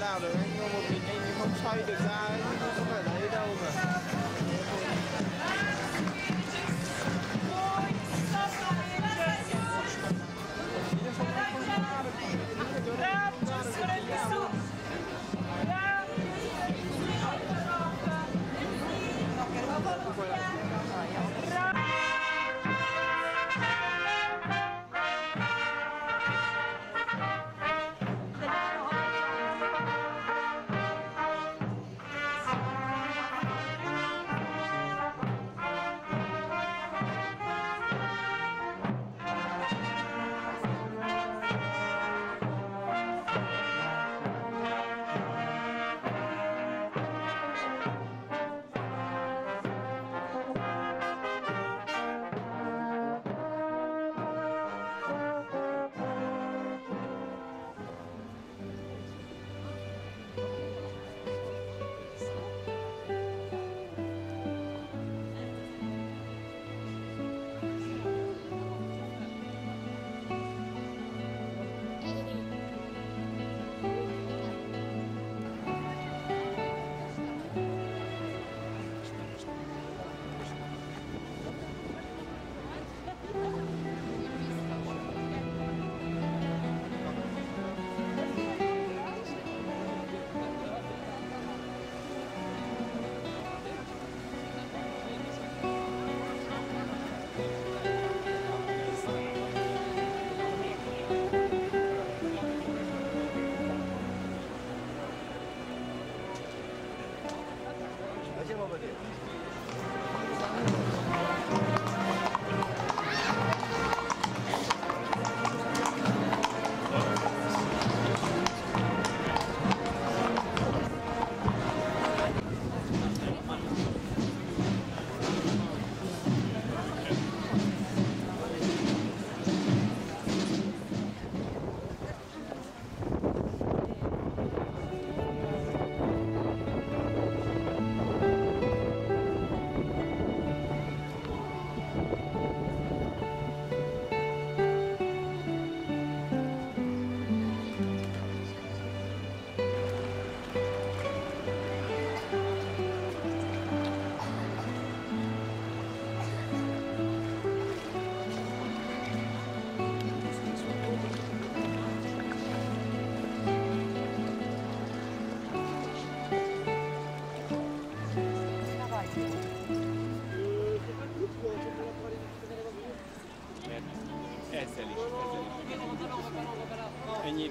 nào được anh một mình anh không xoay được ra ấy, không phải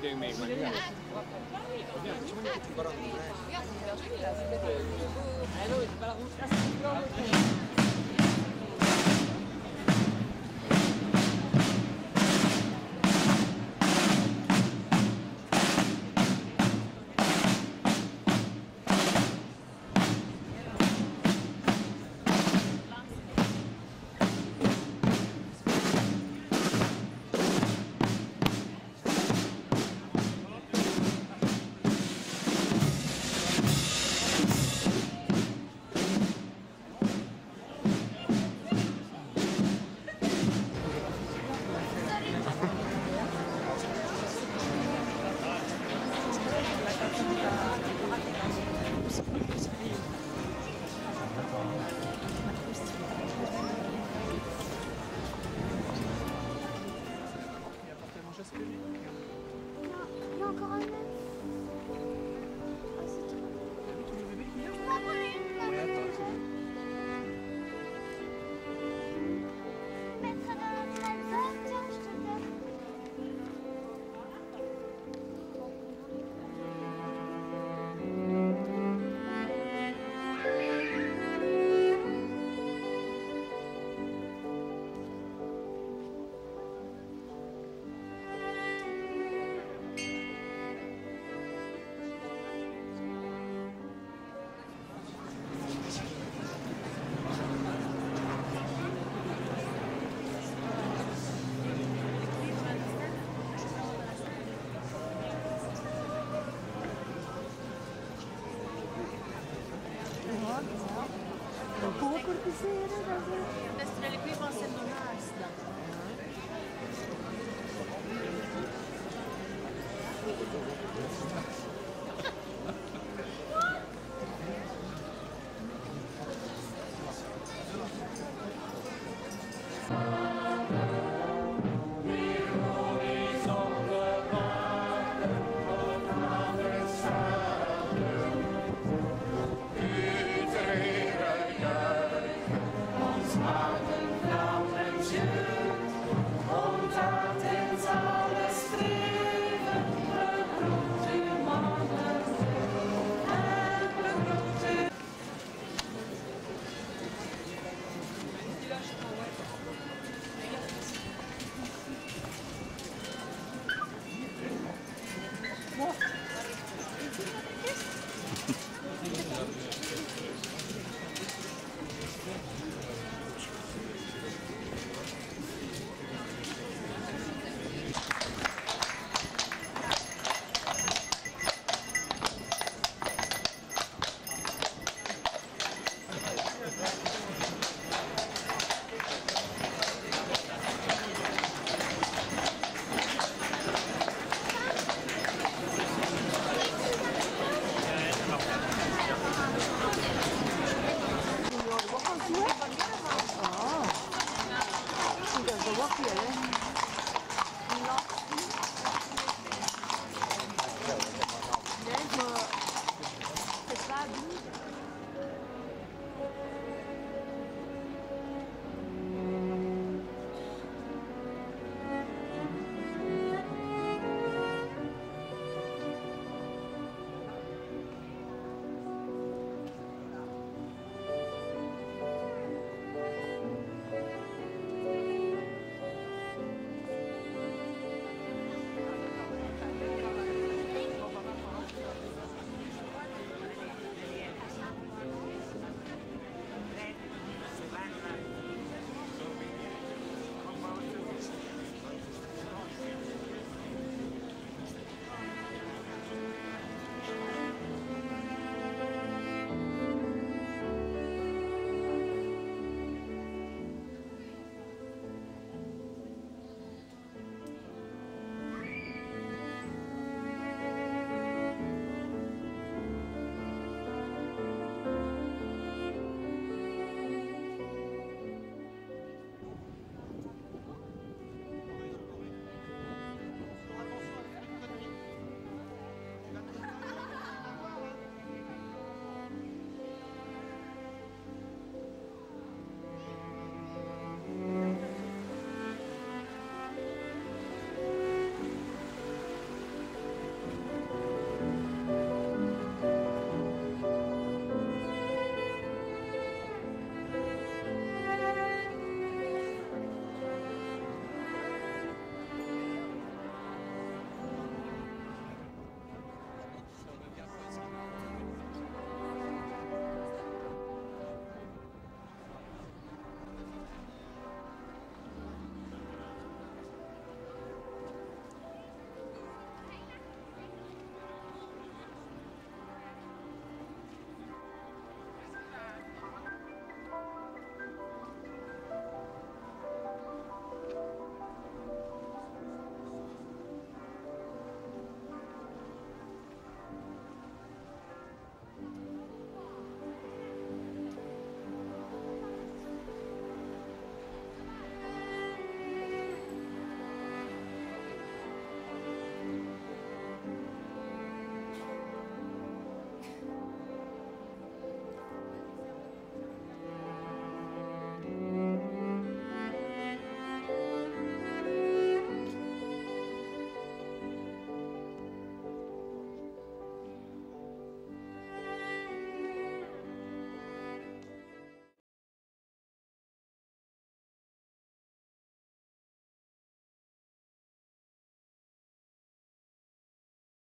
Ennyi időnk még van.